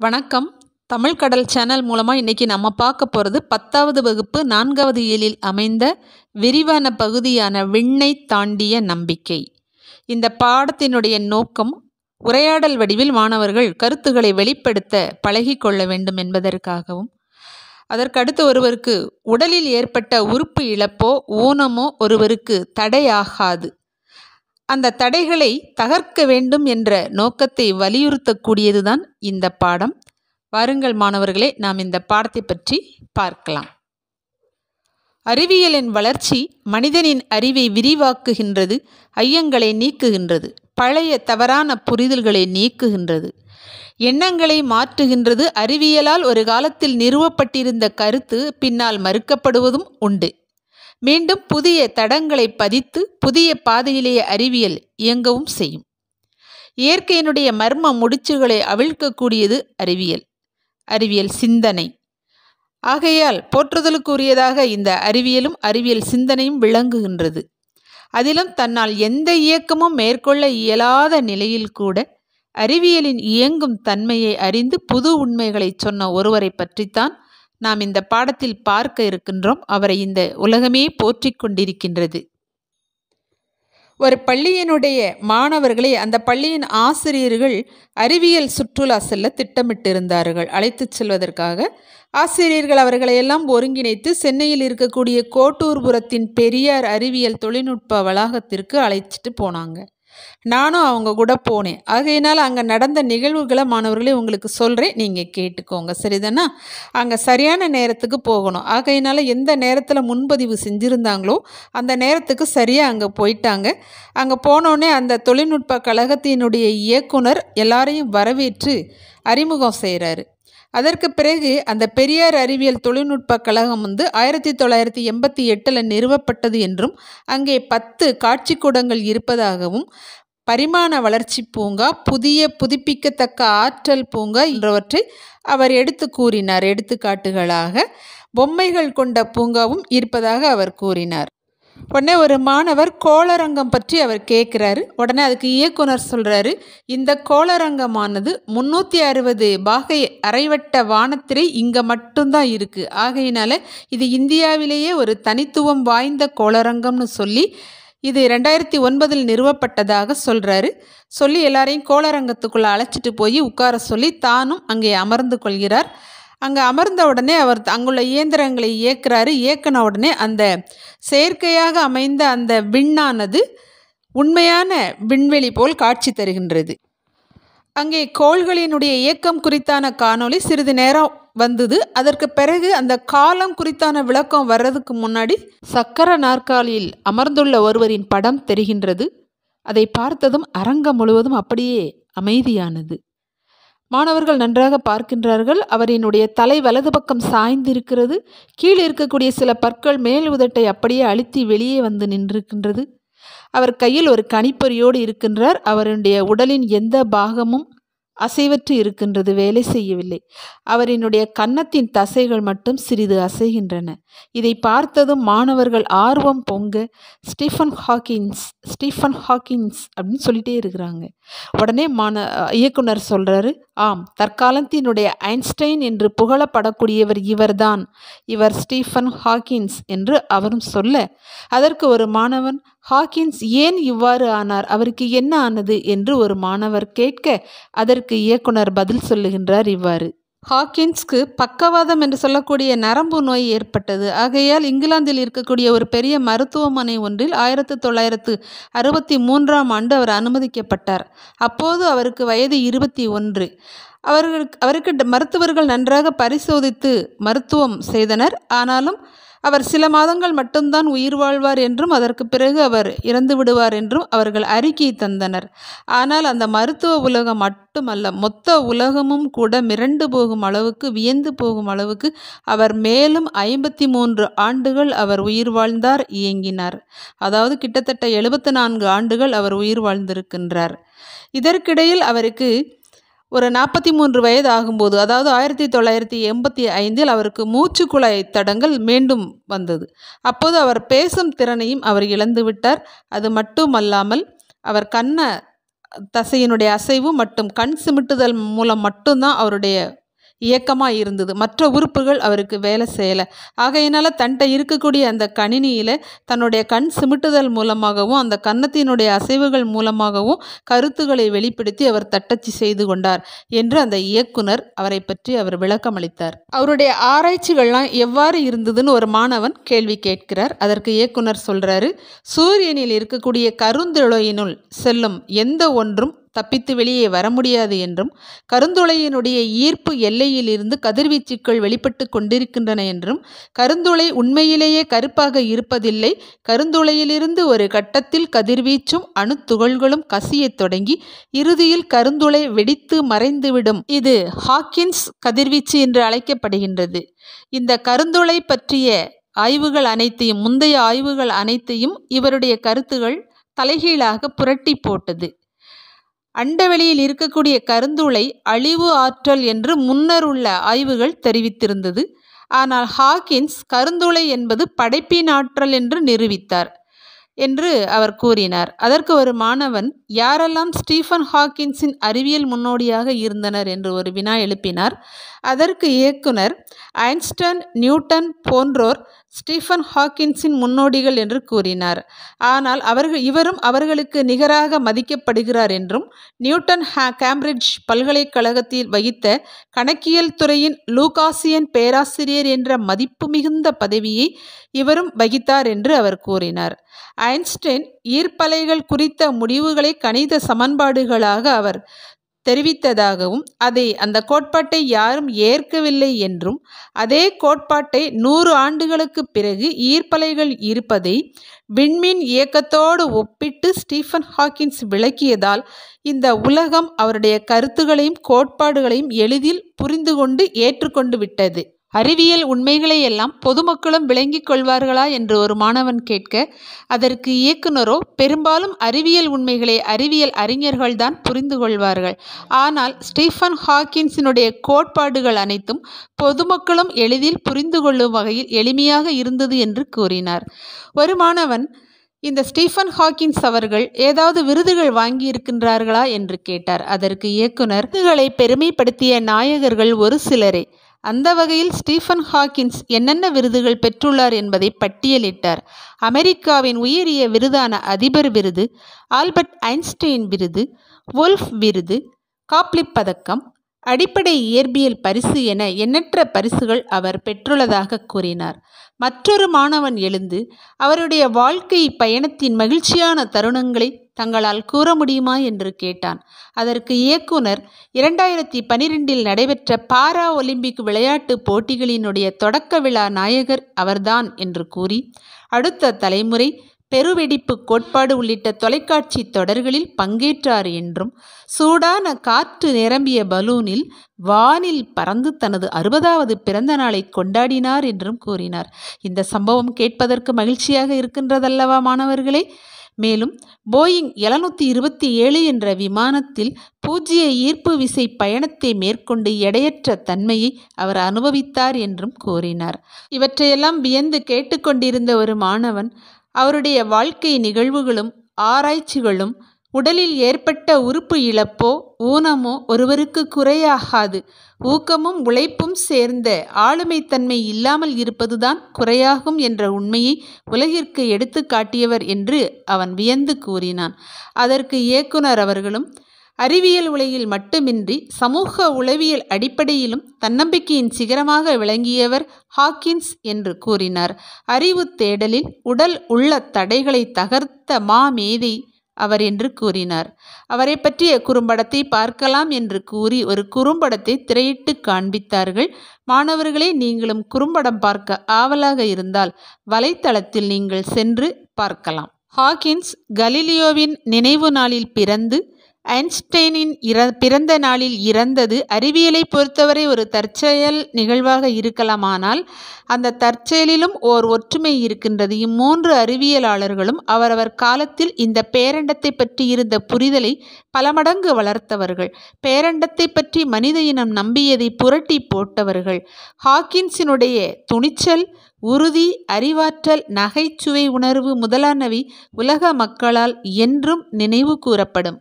வணக்கம். தமிழ் கடல் சேனல் மூலமாக இன்றைக்கி நம்ம பார்க்க போகிறது பத்தாவது வகுப்பு நான்காவது இயலில் அமைந்த விரிவான பகுதியான விண்ணை தாண்டிய நம்பிக்கை. இந்த பாடத்தினுடைய நோக்கம் உரையாடல் வடிவில் மாணவர்கள் கருத்துக்களை வெளிப்படுத்த பழகிக்கொள்ள வேண்டும் என்பதற்காகவும் அதற்கடுத்து ஒருவருக்கு உடலில் ஏற்பட்ட உறுப்பு இழப்போ ஊனமோ ஒருவருக்கு தடையாகாது அந்த தடைகளை தகர்க்க வேண்டும் என்ற நோக்கத்தை வலியுறுத்தக்கூடியதுதான் இந்த பாடம். வாருங்கள் மாணவர்களே நாம் இந்த பாடத்தை பற்றி பார்க்கலாம். அறிவியலின் வளர்ச்சி மனிதனின் அறிவை விரிவாக்குகின்றது ஐயங்களை நீக்குகின்றது பழைய தவறான புரிதல்களை நீக்குகின்றது. எண்ணங்களை மாற்றுகின்றது அறிவியலால் ஒரு காலத்தில் நிறுவப்பட்டிருந்த கருத்து பின்னால் மறுக்கப்படுவதும் உண்டு. மீண்டும் புதிய தடங்களை பதித்து புதிய பாதையிலேயே அறிவியல் இயங்கவும் செய்யும். இயற்கையினுடைய மர்ம முடிச்சுகளை அவிழ்க்கக்கூடியது அறிவியல். அறிவியல் சிந்தனை. ஆகையால் போற்றுதலுக்குரியதாக இந்த அறிவியலும் அறிவியல் சிந்தனையும் விளங்குகின்றது. அதிலும் தன்னால் எந்த இயக்கமும் மேற்கொள்ள இயலாத நிலையில் கூட அறிவியலின் இயங்கும் தன்மையை அறிந்து புது உண்மைகளை சொன்ன ஒருவரை பற்றித்தான் நாம் இந்த பாடத்தில் பார்க்க இருக்கின்றோம். அவரை இந்த உலகமே போற்றிக் கொண்டிருக்கின்றது. ஒரு பள்ளியினுடைய மாணவர்களை அந்த பள்ளியின் ஆசிரியர்கள் அறிவியல் சுற்றுலா செல்ல திட்டமிட்டிருந்தார்கள். அழைத்துச் செல்வதற்காக ஆசிரியர்கள் அவர்களை எல்லாம் ஒருங்கிணைத்து சென்னையில் இருக்கக்கூடிய கோட்டூர்புரத்தின் பெரியார் அறிவியல் தொழில்நுட்ப வளாகத்திற்கு அழைச்சிட்டு போனாங்க. நானும் அவங்க கூட போனேன். ஆகையினால் அங்கே நடந்த நிகழ்வுகளை மாணவர்களே உங்களுக்கு சொல்கிறேன் நீங்கள் கேட்டுக்கோங்க. சரிதானா? அங்கே சரியான நேரத்துக்கு போகணும். ஆகையினால் எந்த நேரத்தில் முன்பதிவு செஞ்சுருந்தாங்களோ அந்த நேரத்துக்கு சரியாக அங்கே போயிட்டாங்க. அங்கே போனோடனே அந்த தொழில்நுட்ப கழகத்தினுடைய இயக்குனர் எல்லாரையும் வரவேற்று அறிமுகம் செய்கிறாரு அதற்கு பிறகு அந்த பெரியார் அறிவியல் தொழில்நுட்ப கழகம் வந்து ஆயிரத்தி தொள்ளாயிரத்தி எண்பத்தி எட்டில் நிறுவப்பட்டது என்றும் அங்கே பத்து காட்சிக்கூடங்கள் இருப்பதாகவும் பரிமாண வளர்ச்சி பூங்கா புதிய புதுப்பிக்கத்தக்க ஆற்றல் பூங்கா என்றவற்றை அவர் எடுத்து கூறினார். எடுத்துக்காட்டுகளாக பொம்மைகள் கொண்ட பூங்காவும் இருப்பதாக அவர் கூறினார். உடனே ஒரு மாணவர் கோளரங்கம் பற்றி அவர் கேட்குறாரு. உடனே அதுக்கு இயக்குனர் சொல்கிறாரு இந்த கோளரங்கமானது முந்நூற்றி அறுபது பாகை அரைவட்ட வானத்திரை இங்கே மட்டும்தான் இருக்குது ஆகையினால இது இந்தியாவிலேயே ஒரு தனித்துவம் வாய்ந்த கோளரங்கம்னு சொல்லி இது ரெண்டாயிரத்தி ஒன்பதில் நிறுவப்பட்டதாக சொல்கிறாரு சொல்லி எல்லாரையும் கோளரங்கத்துக்குள்ளே அழைச்சிட்டு போய் உட்கார சொல்லி தானும் அங்கே அமர்ந்து கொள்கிறார். அங்கே அமர்ந்த உடனே அவர் அங்குள்ள இயந்திரங்களை இயக்குறாரு. இயக்கின உடனே அந்த செயற்கையாக அமைந்த அந்த விண்ணானது உண்மையான விண்வெளி போல் காட்சி தருகின்றது. அங்கே கோள்களினுடைய இயக்கம் குறித்தான காணொளி சிறிது நேரம் வந்தது. அதற்கு பிறகு அந்த காலம் குறித்தான விளக்கம் வர்றதுக்கு முன்னாடி சக்கர நாற்காலியில் அமர்ந்துள்ள ஒருவரின் படம் தெரிகின்றது. அதை பார்த்ததும் அரங்கம் முழுவதும் அப்படியே அமைதியானது. மாணவர்கள் நன்றாக பார்க்கின்றார்கள். அவரினுடைய தலை வலது பக்கம் சாய்ந்திருக்கிறது. கீழே இருக்கக்கூடிய சில பற்கள் மேல் உதட்டை அப்படியே அழுத்தி வெளியே வந்து நின்றிருக்கின்றது. அவர் கையில் ஒரு கணிப்பொறியோடு இருக்கின்றார். அவருடைய உடலின் எந்த பாகமும் அசைவற்று இருக்கின்றது வேலை செய்யவில்லை. அவரினுடைய கன்னத்தின் தசைகள் மட்டும் சிறிது அசைகின்றன. இதை பார்த்ததும் மாணவர்கள் ஆர்வம் பொங்க ஸ்டீஃபன் ஹாக்கின்ஸ் ஸ்டீஃபன் ஹாக்கின்ஸ் அப்படின்னு சொல்லிட்டே இருக்கிறாங்க. உடனே மாண இயக்குனர் சொல்கிறாரு ஆம் தற்காலத்தினுடைய ஐன்ஸ்டைன் என்று புகழப்படக்கூடியவர் இவர்தான். இவர் ஸ்டீஃபன் ஹாக்கின்ஸ் என்று அவரும் சொல்ல அதற்கு ஒரு மாணவன் ஹாக்கின்ஸ் ஏன் இவ்வாறு ஆனார்? அவருக்கு என்ன ஆனது? என்று ஒரு மாணவர் கேட்க அதற்கு இயக்குனர் பதில் சொல்லுகின்றார் இவ்வாறு. ஹாக்கின்ஸ்க்கு பக்கவாதம் என்று சொல்லக்கூடிய நரம்பு நோய் ஏற்பட்டது. ஆகையால் இங்கிலாந்தில் இருக்கக்கூடிய ஒரு பெரிய மருத்துவமனை ஒன்றில் ஆயிரத்து தொள்ளாயிரத்து அறுபத்தி மூன்றாம் ஆண்டு அவர் அனுமதிக்கப்பட்டார். அப்போது அவருக்கு வயது இருபத்தி ஒன்று. அவர்களுக்கு அவருக்கு மருத்துவர்கள் நன்றாக பரிசோதித்து மருத்துவம் செய்தனர். ஆனாலும் அவர் சில மாதங்கள் மட்டும்தான் உயிர் வாழ்வார் என்றும் அதற்கு பிறகு அவர் இறந்து விடுவார் என்றும் அவர்கள் அறிக்கை தந்தனர். ஆனால் அந்த மருத்துவ உலகம் மட்டுமல்ல மொத்த உலகமும் கூட மிரண்டு போகும் அளவுக்கு வியந்து போகும் அளவுக்கு அவர் மேலும் ஐம்பத்தி மூன்று ஆண்டுகள் அவர் உயிர் வாழ்ந்தார் இயங்கினார். அதாவது கிட்டத்தட்ட எழுபத்தி நான்கு ஆண்டுகள் அவர் உயிர் வாழ்ந்திருக்கின்றார். இதற்கிடையில் அவருக்கு ஒரு நாற்பத்தி மூன்று வயது ஆகும்போது அதாவது ஆயிரத்தி தொள்ளாயிரத்தி எண்பத்தி ஐந்தில் அவருக்கு மூச்சு குழாய் தடங்கள் மீண்டும் வந்தது. அப்போது அவர் பேசும் திறனையும் அவர் இழந்து விட்டார். அது மட்டுமல்லாமல் அவர் கண்ண தசையினுடைய அசைவு மற்றும் கண் சிமிட்டுதல் மூலம் மட்டும்தான் அவருடைய இயக்கமாக இருந்தது. மற்ற உறுப்புகள் அவருக்கு வேலை செய்யலை. ஆகையினால தன்ட்ட இருக்கக்கூடிய அந்த கணினியில் தன்னுடைய கண் சிமிட்டுதல் மூலமாகவும் அந்த கன்னத்தினுடைய அசைவுகள் மூலமாகவும் கருத்துக்களை வெளிப்படுத்தி அவர் தட்டச்சு செய்து கொண்டார் என்று அந்த இயக்குனர் அவரை பற்றி அவர் விளக்கம் அளித்தார். அவருடைய ஆராய்ச்சிகள்லாம் எவ்வாறு இருந்ததுன்னு ஒரு மாணவன் கேள்வி கேட்கிறார். அதற்கு இயக்குனர் சொல்கிறாரு சூரியனில் இருக்கக்கூடிய கருந்துளையினுள் செல்லும் எந்த ஒன்றும் தப்பித்து வெளியே வர முடியாது என்றும் கருந்துளையினுடைய ஈர்ப்பு எல்லையிலிருந்து கதிர்வீச்சுக்கள் வெளிப்பட்டு கொண்டிருக்கின்றன என்றும் கருந்துளை உண்மையிலேயே கருப்பாக இருப்பதில்லை. கருந்துளையிலிருந்து ஒரு கட்டத்தில் கதிர்வீச்சும் அணுத்துகள்களும் கசியத் தொடங்கி இறுதியில் கருந்துளை வெடித்து மறைந்துவிடும். இது ஹாக்கின்ஸ் கதிர்வீச்சு என்று அழைக்கப்படுகின்றது. இந்த கருந்துளை பற்றிய ஆய்வுகள் அனைத்தையும் முந்தைய ஆய்வுகள் அனைத்தையும் இவருடைய கருத்துகள் தலைகீழாக புரட்டி போட்டது. அண்டவெளியில் இருக்கக்கூடிய கருந்துளை அழிவு ஆற்றல் என்று முன்னர் உள்ள ஆய்வுகள் தெரிவித்திருந்தது. ஆனால் ஹாக்கின்ஸ் கருந்துளை என்பது படைப்பின் ஆற்றல் என்று நிரூபித்தார் என்று அவர் கூறினார். அதற்கு ஒரு மாணவன் யாரெல்லாம் ஸ்டீஃபன் ஹாக்கின்ஸின் அறிவியல் முன்னோடியாக இருந்தனர் என்று ஒரு வினா எழுப்பினார். அதற்கு இயக்குனர் ஐன்ஸ்டன் நியூட்டன் போன்றோர் ஸ்டீஃபன் ஹாக்கின்ஸின் முன்னோடிகள் என்று கூறினார். ஆனால் அவர்கள் இவரும் அவர்களுக்கு நிகராக மதிக்கப்படுகிறார் என்றும் நியூட்டன் ஹா கேம்பிரிட்ஜ் பல்கலைக்கழகத்தில் வகித்த கணக்கியல் துறையின் லூகாசியன் பேராசிரியர் என்ற மதிப்பு மிகுந்த பதவியை இவரும் வகித்தார் என்று அவர் கூறினார். ஐன்ஸ்டைன் ஈர்ப்பலைகள் குறித்த முடிவுகளை கணித சமன்பாடுகளாக அவர் தெரிவித்ததாகவும் அதை அந்த கோட்பாட்டை யாரும் ஏற்கவில்லை என்றும் அதே கோட்பாட்டை நூறு ஆண்டுகளுக்கு பிறகு ஈர்ப்பலைகள் இருப்பதை விண்மீன் இயக்கத்தோடு ஒப்பிட்டு ஸ்டீஃபன் ஹாக்கின்ஸ் விளக்கியதால் இந்த உலகம் அவருடைய கருத்துகளையும் கோட்பாடுகளையும் எளிதில் புரிந்து கொண்டு ஏற்றுக்கொண்டு விட்டது. அறிவியல் உண்மைகளை எல்லாம் பொதுமக்களும் விளங்கிக் கொள்வார்களா என்று ஒரு மாணவன் கேட்க அதற்கு இயக்குனரோ பெரும்பாலும் அறிவியல் உண்மைகளை அறிவியல் அறிஞர்கள்தான் புரிந்து கொள்வார்கள். ஆனால் ஸ்டீஃபன் ஹாக்கின்ஸினுடைய கோட்பாடுகள் அனைத்தும் பொதுமக்களும் எளிதில் புரிந்து கொள்ளும் வகையில் எளிமையாக இருந்தது என்று கூறினார். ஒரு மாணவன் இந்த ஸ்டீஃபன் ஹாக்கின்ஸ் அவர்கள் ஏதாவது விருதுகள் வாங்கி இருக்கின்றார்களா என்று கேட்டார். அதற்கு இயக்குனர் விருதுகளை பெருமைப்படுத்திய நாயகர்கள் ஒரு சிலரே. அந்த வகையில் ஸ்டீஃபன் ஹாக்கின்ஸ் என்னென்ன விருதுகள் பெற்றுள்ளார் என்பதை பட்டியலிட்டார். அமெரிக்காவின் உயரிய விருதான அதிபர் விருது ஆல்பர்ட் ஐன்ஸ்டீன் விருது வொல்ஃப் விருது காப்லிப் பதக்கம் அடிப்படை இயற்பியல் பரிசு என எண்ணற்ற பரிசுகள் அவர் பெற்றுள்ளதாக கூறினார். மற்றொரு மாணவன் எழுந்து அவருடைய வாழ்க்கை பயணத்தின் மகிழ்ச்சியான தருணங்களை தங்களால் கூற முடியுமா? என்று கேட்டான். அதற்கு இயக்குனர் இரண்டாயிரத்தி பனிரெண்டில் நடைபெற்ற பாரா ஒலிம்பிக் விளையாட்டு போட்டிகளினுடைய தொடக்க விழா நாயகர் அவர்தான் என்று கூறி அடுத்த தலைமுறை பெருவெடிப்பு கோட்பாடு உள்ளிட்ட தொலைக்காட்சி தொடர்களில் பங்கேற்றார் என்றும் சூடான காற்று நிரம்பிய பலூனில் வானில் பறந்து தனது அறுபதாவது பிறந்த நாளை கொண்டாடினார் என்றும் கூறினார். இந்த சம்பவம் கேட்பதற்கு மகிழ்ச்சியாக இருக்கின்றதல்லவா மாணவர்களே? மேலும் போயிங் எழுநூற்றி இருபத்தி ஏழு என்ற விமானத்தில் பூஜ்ய ஈர்ப்பு விசை பயணத்தை மேற்கொண்டு எடையற்ற தன்மையை அவர் அனுபவித்தார் என்றும் கூறினார். இவற்றையெல்லாம் வியந்து கேட்டுக்கொண்டிருந்த ஒரு மாணவன் அவருடைய வாழ்க்கை நிகழ்வுகளும் ஆராய்ச்சிகளும் உடலில் ஏற்பட்ட உறுப்பு இழப்போ ஊனமோ ஒருவருக்கு குறையாகாது. ஊக்கமும் உழைப்பும் சேர்ந்த ஆளுமைத்தன்மை இல்லாமல் இருப்பதுதான் குறையாகும் என்ற உண்மையை உலகிற்கு எடுத்து காட்டியவர் என்று அவன் வியந்து கூறினான். அதற்கு இயக்குனர் அவர்களும் அறிவியல் உலகில் மட்டுமின்றி சமூக உளவியல் அடிப்படையிலும் தன்னம்பிக்கையின் சிகரமாக விளங்கியவர் ஹாக்கின்ஸ் என்று கூறினார். அறிவு தேடலில் உடல் உள்ள தடைகளை தகர்த்த மாமேதை அவர் என்று கூறினார். அவரை பற்றிய குறும்படத்தை பார்க்கலாம் என்று கூறி ஒரு குறும்படத்தை திரையிட்டு காண்பித்தார்கள். மாணவர்களே நீங்களும் குறும்படம் பார்க்க ஆவலாக இருந்தால் வலைத்தளத்தில் நீங்கள் சென்று பார்க்கலாம். ஹாக்கின்ஸ் கலீலியோவின் நினைவு நாளில் பிறந்து ஐன்ஸ்டைனின் இற பிறந்த நாளில் இறந்தது அறிவியலை பொறுத்தவரை ஒரு தற்செயல் நிகழ்வாக இருக்கலாமானால் அந்த தற்செயலிலும் ஓர் ஒற்றுமை இருக்கின்றது. இம்மூன்று அறிவியலாளர்களும் அவரவர் காலத்தில் இந்த பேரண்டத்தை பற்றி இருந்த புரிதலை பல மடங்கு வளர்த்தவர்கள். பேரண்டத்தை பற்றி மனித இனம் நம்பியதை புரட்டி போட்டவர்கள். ஹாக்கின்ஸினுடைய துணிச்சல் உறுதி அறிவாற்றல் நகைச்சுவை உணர்வு முதலானவை உலக மக்களால் என்றும் நினைவு கூறப்படும்.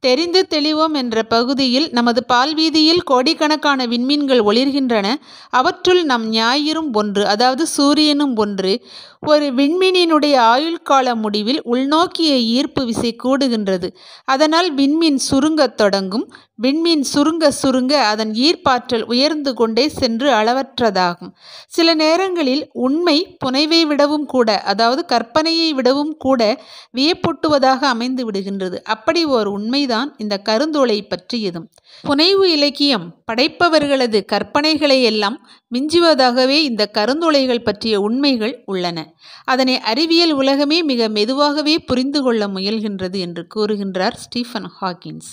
தெரிந்து தெளிவோம் என்ற பகுதியில் நமது பால்வீதியில் கோடிக்கணக்கான விண்மீன்கள் ஒளிர்கின்றன. அவற்றுள் நம் ஞாயிறும் ஒன்று அதாவது சூரியனும் ஒன்று. ஒரு விண்மீனினுடைய ஆயுள் கால முடிவில் உள்நோக்கிய ஈர்ப்பு விசை கூடுகின்றது. அதனால் விண்மீன் சுருங்கத் தொடங்கும். விண்மீன் சுருங்க சுருங்க அதன் ஈர்ப்பாற்றல் உயர்ந்து கொண்டே சென்று அளவற்றதாகும். சில நேரங்களில் உண்மை புனைவை விடவும் கூட அதாவது கற்பனையை விடவும் கூட வியப்பூட்டுவதாக அமைந்து விடுகின்றது. அப்படி ஓர் உண்மைதான் இந்த கருந்தோலை பற்றியதும். புனைவு இலக்கியம் படைப்பவர்களது கற்பனைகளை எல்லாம் மிஞ்சுவதாகவே இந்த கருந்தோலைகள் பற்றிய உண்மைகள் உள்ளன. அதனை அறிவியல் உலகமே மிக மெதுவாகவே புரிந்து கொள்ள முயல்கின்றது என்று கூறுகின்றார் ஸ்டீஃபன் ஹாக்கின்ஸ்.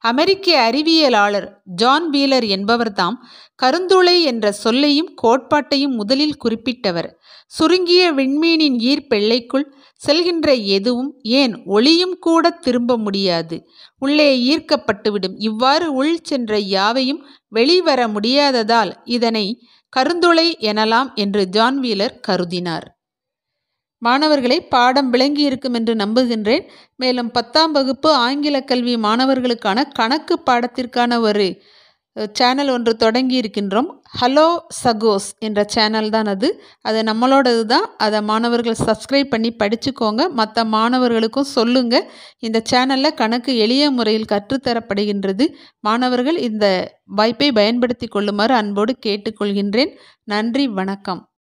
அமெரிக்க அறிவியலாளர் ஜான் வீலர் என்பவர்தாம் கருந்துளை என்ற சொல்லையும் கோட்பாட்டையும் முதலில் குறிப்பிட்டவர். சுருங்கிய விண்மீனின் ஈர்ப்பெல்லைக்குள் செல்கின்ற எதுவும் ஏன் ஒளியும் கூட திரும்ப முடியாது. உள்ளே ஈர்க்கப்பட்டுவிடும். இவ்வாறு உள் சென்ற யாவையும் வெளிவர முடியாததால் இதனை கருந்துளை எனலாம் என்று ஜான் வீலர் கருதினார். மாணவர்களை பாடம் விளங்கி இருக்கும் என்று நம்புகின்றேன். மேலும் பத்தாம் வகுப்பு ஆங்கில கல்வி மாணவர்களுக்கான கணக்கு பாடத்திற்கான ஒரு சேனல் ஒன்று தொடங்கி இருக்கின்றோம் ஹலோ சகோஸ் என்ற சேனல் தான் அது. அது நம்மளோடது தான். அதை மாணவர்கள் சப்ஸ்கிரைப் பண்ணி படிச்சுக்கோங்க. மற்ற மாணவர்களுக்கும் சொல்லுங்கள் இந்த சேனலில் கணக்கு எளிய முறையில் கற்றுத்தரப்படுகின்றது. மாணவர்கள் இந்த வாய்ப்பை பயன்படுத்தி கொள்ளுமாறு அன்போடு கேட்டுக்கொள்கின்றேன். நன்றி வணக்கம்.